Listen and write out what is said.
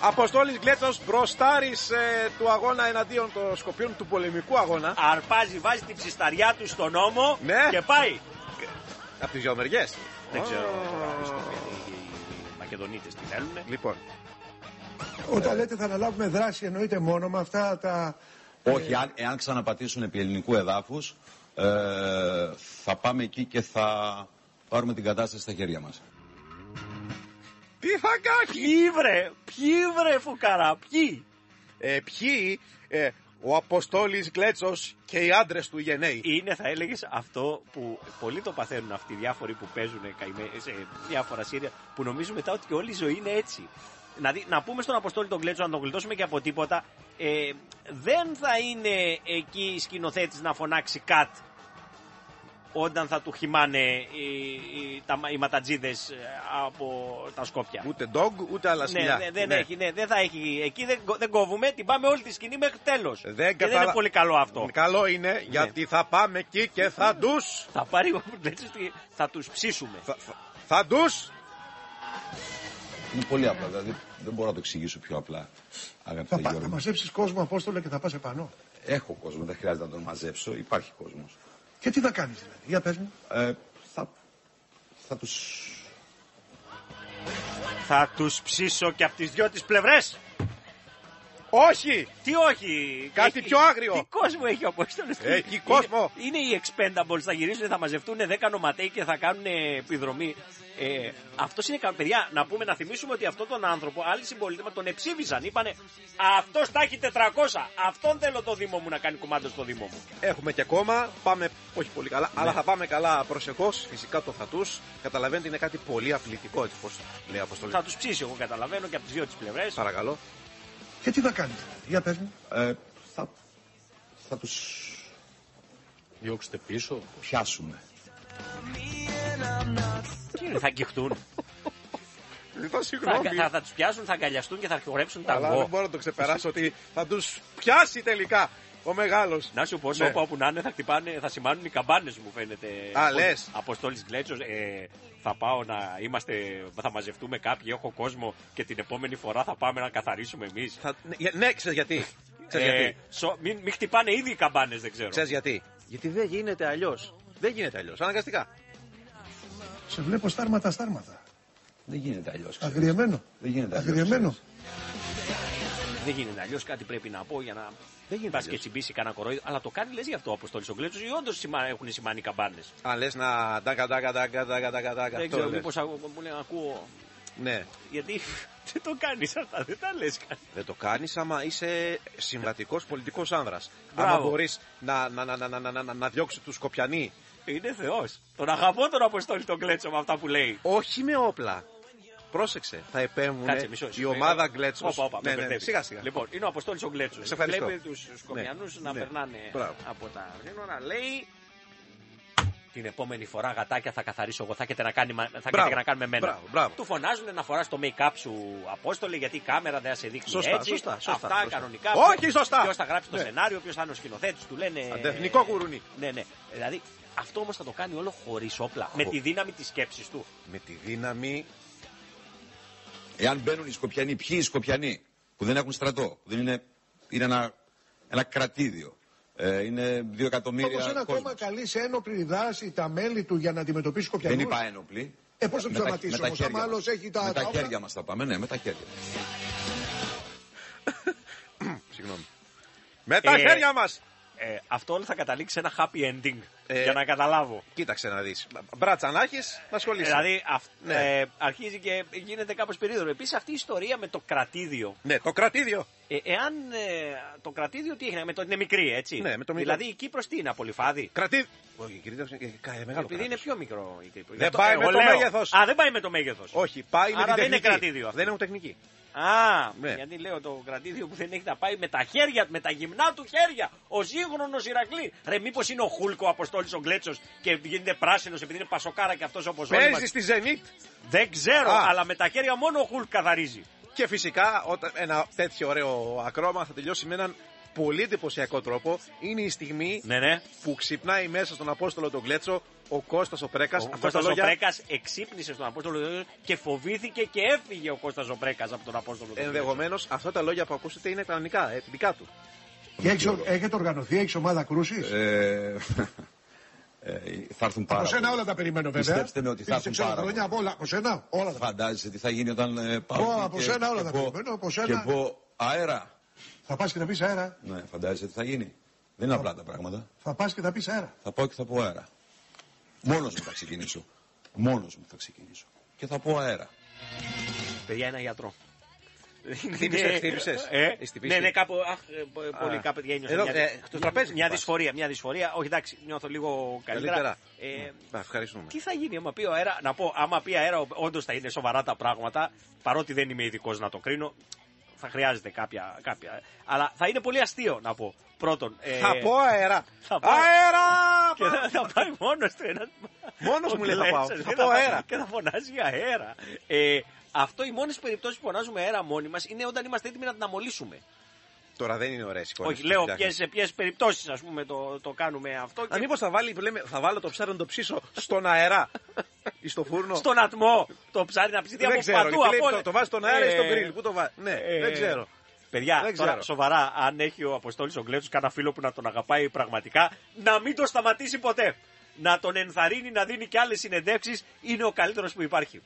Αποστόλης Γκλέτσο, μπροστάρη ε, του αγώνα εναντίον των Σκοπίων του πολεμικού αγώνα. Αρπάζει, βάζει την ψισταριά του στον νόμο Ναι. και πάει. Από τις δύο μεριέ. Δεν ξέρω τώρα οι Σκοπιανοί, οι Μακεδονίτες τι θέλουν. Λοιπόν, Όταν λέτε θα αναλάβουμε δράση, εννοείται μόνο με αυτά τα. Όχι, αν, εάν ξαναπατήσουν επί ελληνικού εδάφους, ε, θα πάμε εκεί και θα πάρουμε την κατάσταση στα χέρια μας. Τι θα κάνει; Ποιοι βρε, ποιοι βρε φουκαρά, ποιοι; Ε, ποιοι, ε, ο Αποστόλης Γκλέτσος και οι άντρες του γενναίοι. Είναι, θα έλεγες, αυτό που πολλοί το παθαίνουν αυτοί οι διάφοροι που παίζουν καημέ- σε διάφορα σύρια, που νομίζουν μετά ότι και όλη η ζωή είναι έτσι. Δηλαδή, να πούμε στον Αποστόλη τον Κλέτσο, να τον γλιτώσουμε και από τίποτα, ε, δεν θα είναι εκεί σκηνοθέτης να φωνάξει κατ όταν θα του χυμάνε οι, οι, τα, οι ματατζίδες ε, από τα Σκόπια. Ούτε dog, ούτε άλλα Ναι, σκυλιά. ναι, δεν Ναι. έχει, ναι, δεν θα έχει. Εκεί δεν, κο- δεν κόβουμε, την πάμε όλη τη σκηνή μέχρι τέλος. Δεν Και δεν καταλα- είναι πολύ καλό αυτό. Καλό είναι γιατί θα πάμε εκεί και θα του. Θα πάρει ο Μπουρλέτσος ότι θα τους ψήσουμε. Θα, θα, θα του. Είναι πολύ απλά, δηλαδή δεν μπορώ να το εξηγήσω πιο απλά, Θα, αγαπητέ πα- θα Γιώργο. μαζέψεις κόσμο, Απόστολε, και θα πας επάνω. Έχω κόσμο, δεν χρειάζεται να τον μαζέψω, υπάρχει κόσμος. Και τι θα κάνεις δηλαδή, για πες μου. Ε, θα, θα τους... Θα τους ψήσω και από τις δυο τις πλευρές. Όχι! Τι όχι. Κάτι πιο άγριο. Τι κόσμο έχει ο Απόστολος; Έχει κόσμο. Είναι, είναι οι Expendables. Θα γυρίσουν, θα μαζευτούν 10 νοματέοι και θα κάνουν επιδρομή. Ε, αυτός είναι καλό. Παιδιά, να πούμε, να θυμίσουμε ότι αυτόν τον άνθρωπο, άλλοι συμπολίτες μας τον εψήφισαν. Είπανε Αυτός τα έχει 400. Αυτόν θέλω το Δήμο μου να κάνει κομμάτι στο Δήμο μου. Έχουμε και ακόμα. Πάμε όχι πολύ καλά, αλλά θα πάμε καλά προσεχώς. Φυσικά το θα τους. Καταλαβαίνετε είναι κάτι πολύ απλητικό έτσι πώ λέει η Αποστολής. Θα τους ψήσει, εγώ καταλαβαίνω, και από τις δύο τις πλευρές. Παρακαλώ. Και τι θα κάνει δηλαδή, για πες μου. Ε, θα, θα τους Διώξτε πίσω. πιάσουμε. Τι είναι, θα αγγιχτούν. Ζητώ θα, συγγνώμη. θα, θα τους πιάσουν, θα αγκαλιαστούν και θα χορέψουν τα Αλλά δεν αυγό. μπορώ να το ξεπεράσω ότι θα τους πιάσει τελικά ο μεγάλος. Να σου πω, Ναι. όπου, όπου να είναι, θα, χτυπάνε, θα σημάνουν οι καμπάνες μου, φαίνεται. Α, λες. Αποστόλης Γκλέτσος. Ε, θα πάω να είμαστε, θα μαζευτούμε κάποιοι, έχω κόσμο και την επόμενη φορά θα πάμε να καθαρίσουμε εμείς. Θα... Ναι, ναι ξέρεις γιατί. Ξέρεις γιατί. μην, μην χτυπάνε ήδη οι καμπάνες, δεν ξέρω. Ξέρεις γιατί. Γιατί δεν γίνεται αλλιώς. Δεν γίνεται αλλιώς. Αναγκαστικά. Σε βλέπω στάρματα στάρματα. Δεν γίνεται αλλιώς. ξέρεις. Αγριεμένο. Δεν γίνεται αλλιώς. Αγριεμένο. Δεν γίνεται αλλιώς, κάτι πρέπει να πω για να. Δεν γίνεται Πας και τσιμπήσει κανένα κορόιδο. Αλλά το κάνεις, λες γι' αυτό ο Αποστόλης ο Γκλέτσος ή όντως έχουν σημάνει οι καμπάνες. Αν λες να. Τάκα, τάκα, τάκα, τάκα, τάκα, τάκα. Δεν αυτό ξέρω, λες. μήπως μου λέει ακούω. Ναι. Γιατί δεν το κάνεις αυτά, δεν τα λες καν. Δεν το κάνεις άμα είσαι συμβατικός πολιτικός άνδρας. Μπράβο. Άμα μπορείς να, να, να, να, να, να, να, να διώξεις τους Σκοπιανοί. Είναι Θεός. Τον αγαπώ τον Αποστόλη τον Κλέτσο με αυτά που λέει. Όχι με όπλα. Πρόσεξε. Θα επέμβουν Κάτσε μισό. η ομάδα Γκλέτσος. Όπα, όπα, με Ναι, ναι, ναι. μπερδεύει. Σιγά σιγά. Λοιπόν, είναι ο Αποστόλης ο Γκλέτσος. Σε ευχαριστώ. Βλέπει τους Σκοπιανούς Ναι, να ναι. περνάνε Μπράβο. από τα σύνορα. Λέει. Την επόμενη φορά γατάκια θα καθαρίσω εγώ. Θα έχετε να, κάνει, θα έχετε Μπράβο. να κάνουμε με μένα. Μπράβο, μπράβο. Του φωνάζουν να φοράς το make-up σου Απόστολη γιατί η κάμερα δεν θα σε δείχνει Σωστά, έτσι. σωστά, σωστά, Αυτά σωστά. κανονικά. Όχι, σωστά. Ποιος θα γράψει το Ναι. σενάριο, ποιος θα είναι ο σκηνοθέτης, του λένε. Αντεθνικό γουρουνί. Ναι, ναι. Δηλαδή αυτό όμως θα το κάνει όλο χωρίς όπλα. Με τη δύναμη της σκέψης του. Με τη δύναμη. Εάν μπαίνουν οι Σκοπιανοί, ποιοι οι Σκοπιανοί που δεν έχουν στρατό, που δεν είναι, είναι ένα, ένα κρατήδιο. Ε, είναι δύο εκατομμύρια Όμω ένα κόσμος. κόμμα καλεί σε ένοπλη δράση τα μέλη του για να αντιμετωπίσει Δεν κοπιανού. είπα ένοπλοι. Ε, πώς θα Με τους τα- σταματήσει με τα όμως, χέρια άμα μας. άλλος έχει τα- Με τα τα όπλα. χέρια μας θα πάμε, ναι, με τα χέρια. Συγγνώμη. Με τα Ε, χέρια μας! Ε, αυτό όλο θα καταλήξει σε ένα happy ending. Ε, για να καταλάβω. Κοίταξε να δεις. Μπράτσα να έχεις, να ασχολείσαι. Δηλαδή αυ- Ναι. ε, αρχίζει και γίνεται κάπως περίεργο. Επίσης αυτή η ιστορία με το κρατήδιο. Ναι, το κρατήδιο. Ε, εάν ε, το κρατήδιο τι έγινε, με το είναι μικρή, έτσι. Ναι, με το μικρό. δηλαδή η Κύπρος τι είναι, απολυφάδη; Κρατήδιο. Όχι, η Κυρία είναι μεγάλο. Επειδή κράτος. είναι πιο μικρό η Κύπρος. Δεν Γι' αυτό, πάει εγώ με το λέω. μέγεθος. Α, δεν πάει με το μέγεθος. Όχι, πάει με Άρα την δεν είναι τεχνική. κρατήδιο αυτό. Δεν έχουν τεχνική. Α, Ναι. γιατί λέω το κρατήδιο που δεν έχει να πάει με τα χέρια, με τα γυμνά του χέρια. Ο σύγχρονο Ηρακλή. Ρε, μήπως είναι ο Χούλκο Αποστόλη ο Γκλέτσο και γίνεται πράσινος επειδή είναι πασοκάρα και αυτός όπως όλοι Παίζεις μας. στη Zenit; Δεν ξέρω, Α. αλλά με τα χέρια μόνο ο Χουλκ καθαρίζει. Και φυσικά όταν ένα τέτοιο ωραίο ακρόμα θα τελειώσει με έναν πολύ εντυπωσιακό τρόπο. Είναι η στιγμή Ναι, ναι. που ξυπνάει μέσα στον Απόστολο τον Κλέτσο ο Κώστας ο Πρέκας. Ο Αυτά Κώστας τα ο λόγια Πρέκας εξύπνησε στον Απόστολο Λεωδέο και φοβήθηκε και έφυγε ο Κώστας ο Πρέκας από τον Απόστολο Λεωδέο. ενδεχομένως αυτά τα λόγια που ακούσετε είναι κανονικά, ε, δικά του. Και έχεις, έχετε οργανωθεί, έχεις ομάδα κρούσης; Ε, ε, θα έρθουν πάρα από σένα πολλοί. όλα τα περιμένω βέβαια. Πιστέψτε με ότι θα Είσαι έρθουν ξέρω πάρα χρόνια από όλα. Από σένα όλα τα Φαντάζεσαι τι θα γίνει όταν ε, πάω. Ω, εκεί από και- σένα όλα και τα πω- περιμένω, από σένα. Και πω αέρα. Θα πας και θα πεις αέρα. Ναι, φαντάζεσαι τι θα γίνει. Δεν είναι απλά τα πράγματα. Θα πας και θα πεις αέρα. Θα πάω και θα πω αέρα. Μόνος μου θα ξεκινήσω. Μόνος μου θα ξεκινήσω. Και θα πω αέρα. Παιδιά, ένα γιατρό. Ναι, ναι, κάπου. Αχ, ε, πο- πολύ Α. κάπου ένιωσα. Εδώ, μια, ε, στο τραπέζι μια χτυπάς. δυσφορία, μια δυσφορία. Όχι, εντάξει, νιώθω λίγο καλύτερα. Καλύτερα. Ε, Να, ευχαριστούμε. τι θα γίνει άμα πει ο αέρα, να πω, άμα πει αέρα, όντως θα είναι σοβαρά τα πράγματα, παρότι δεν είμαι ειδικός να το κρίνω, θα χρειάζεται κάποια, κάποια. Αλλά θα είναι πολύ αστείο να πω. Πρώτον. ε, Θα πω αέρα. θα πω- Αέρα! Και θα, θα πάει μόνος του ένα. Μόνος μου λέει θα πάω. Κλέτσας, Θα και πω πάει- αέρα. Και θα φωνάζει αέρα. Ε, αυτό οι μόνες περιπτώσεις που φωνάζουμε αέρα μόνοι μας είναι όταν είμαστε έτοιμοι να την αμολύσουμε. Τώρα δεν είναι ωραίες εικόνες Όχι, που λέω φτιάχνεις. ποιες, σε ποιες περιπτώσεις ας πούμε το, το κάνουμε αυτό. Α, και μήπως θα, βάλει, που λέμε, θα βάλω το ψάρι να το ψήσω στον αέρα ή στο φούρνο; Στον ατμό το ψάρι να ψηθεί δεν από ξέρω. παντού. γιατί λέει, από όλα. το, το βάζει στον αέρα ή στον Ε, γκριλ. Πού το βάζει. Ναι, ε, δεν ξέρω. Παιδιά, Δεν τώρα ξέρω. σοβαρά, αν έχει ο Αποστόλης ο Γκλέτσος κανένα φίλο που να τον αγαπάει πραγματικά, να μην το σταματήσει ποτέ. Να τον ενθαρρύνει να δίνει και άλλες συνεντεύξεις είναι ο καλύτερος που υπάρχει.